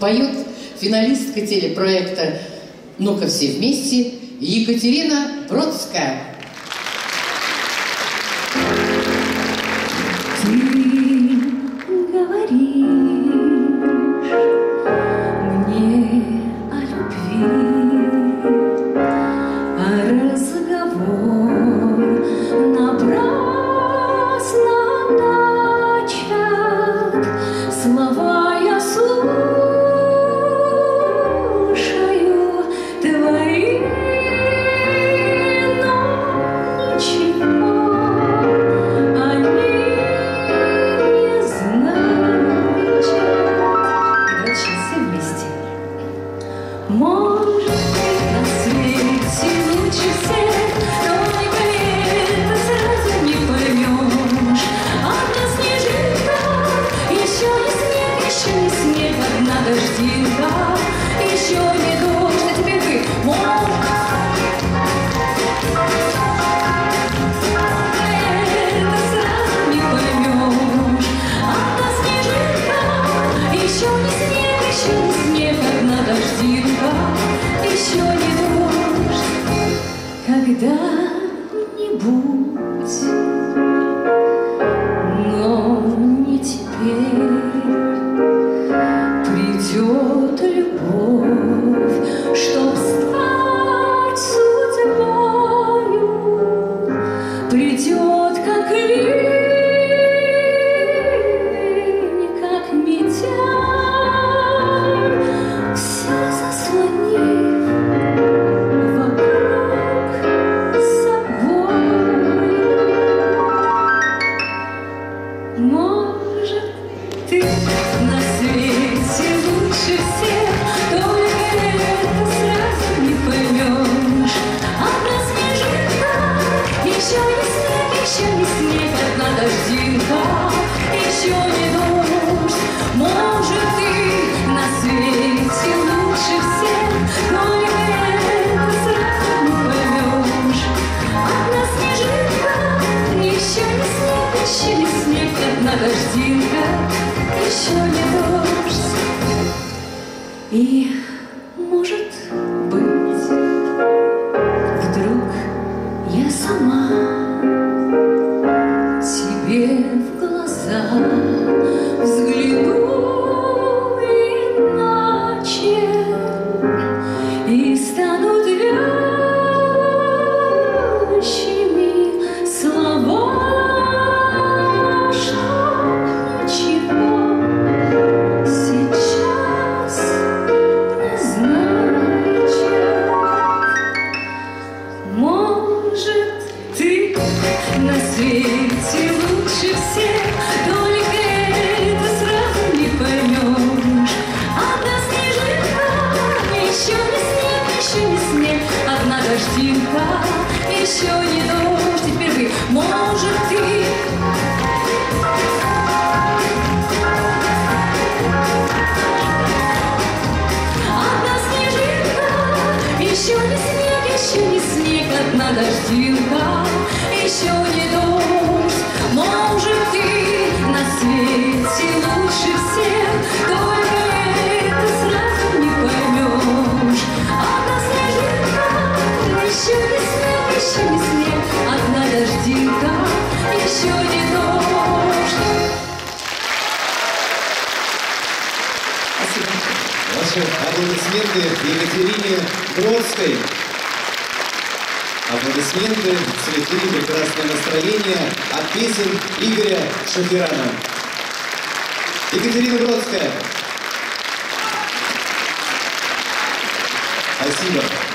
Поет финалистка телепроекта «Ну-ка все вместе» Екатерина Бродская. когда-нибудь, но не теперь придет любовь, чтоб стать судьбою, придет как лишь. дождинка, еще не дождь. И свете лучше всех, только это сразу не поймешь. Одна снежинка, еще не снег, еще не снег, одна дождинка, еще не дождь, теперь вы, может, ты еще не снег, еще не снег, одна дождинка, еще не дождь. Ваши аплодисменты Екатерине Бродской. Аплодисменты, цветы, прекрасное настроение от песен Игоря Шахирана. Екатерина Бродская. Спасибо.